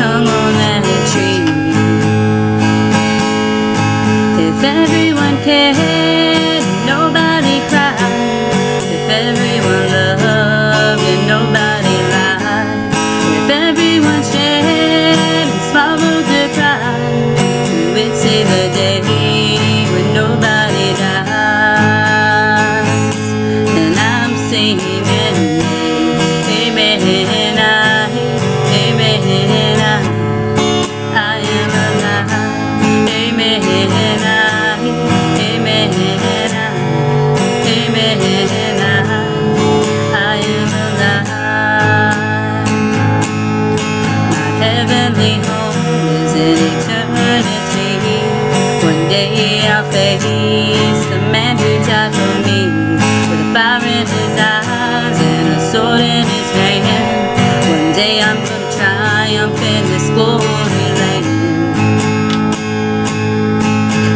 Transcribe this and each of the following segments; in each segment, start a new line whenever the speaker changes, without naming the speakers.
hung on that tree. If everyone cared, nobody cried. If everyone loved and nobody lied. If everyone shared and swallowed their pride, who would save the day when nobody dies? And I'm singing, I'll face the man who died for me with a fire in his eyes and a sword in his hand. One day I'm gonna triumph in this glory land.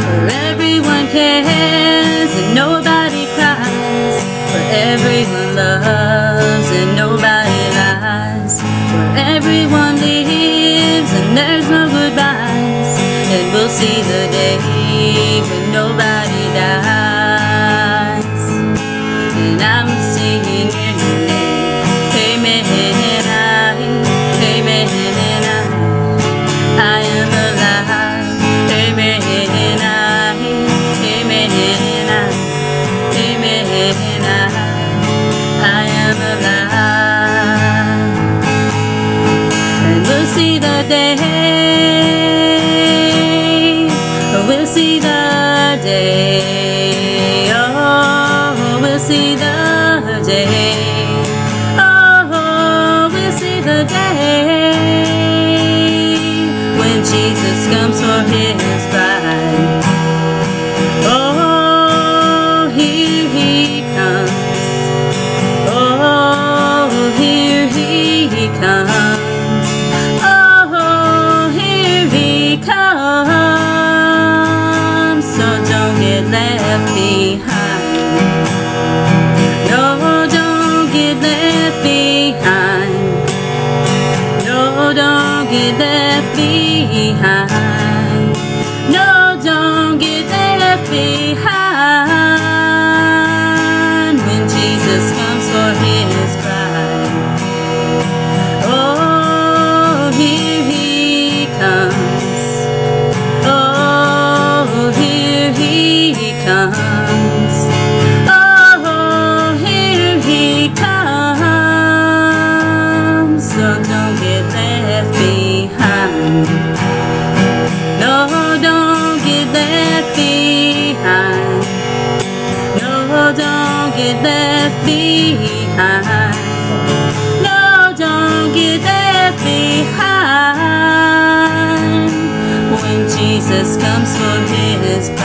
Where everyone cares and nobody cries. Where everyone loves and nobody lies. Where everyone lives and there's no goodbyes. And we'll see the day when nobody dies. And I'm singing your name. Amen. I, amen. I. I am alive. Amen. I, amen. I, amen. I, I am alive. And we'll see the day. We'll see the behind. No, don't get left behind. No, don't get left behind. No, don't get left behind. No, don't get left behind when Jesus comes for his.